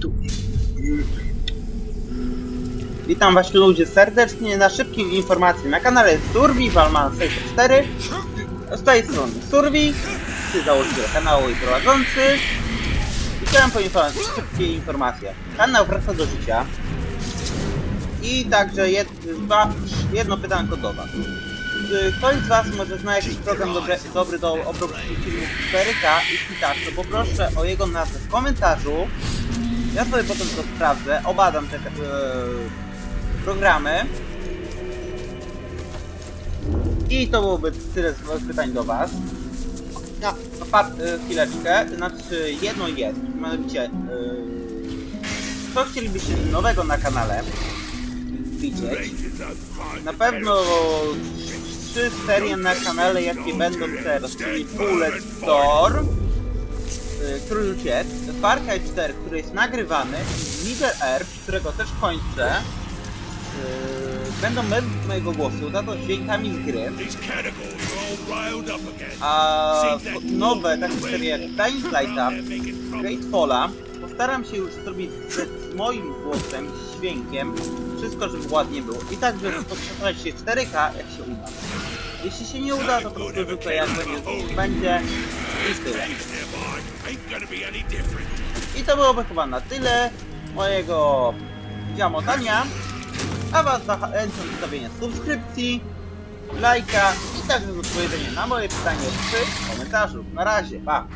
Tu. Witam was ludzie serdecznie na szybkim informacji na kanale Survivalman 64 Z tej strony Survi, ty założyciel kanału i prowadzący. I chciałem poinformować szybkie informacje. Kanał wraca do życia. I także jed, dwa, jedno pytanko do was ktoś z Was może zna jakiś program dobry, dobry do obrotu filmów 4K? Jeśli tak, to poproszę o jego nazwę w komentarzu. Ja sobie potem to sprawdzę, obadam te e, programy. I to byłoby tyle z pytań do Was. No pat, e, chwileczkę, znaczy jedno jest, mianowicie e, co chcielibyście nowego na kanale widzieć? Na pewno trzy serie na kanale, jakie będą teraz, czyli Bullet Storm, y, już jest, Far Cry 4, który jest nagrywany, Middle Earth, którego też kończę, y, będą bez mojego głosu, za to dźwiękami z gry, a nowe takie serie jak Dying Lighta, Greatfalla, postaram się już zrobić z moim głosem, z dźwiękiem, wszystko żeby ładnie było. I tak, żeby podtrzymać się 4K jak się uda. Jeśli się nie uda, to po prostu rzucę jak będzie, będzie i tyle. I to byłoby chyba na tyle mojego działotania, a was zachęcam do zostawienia subskrypcji, lajka i także do odpowiedzenia na moje pytanie w komentarzu. Na razie, pa!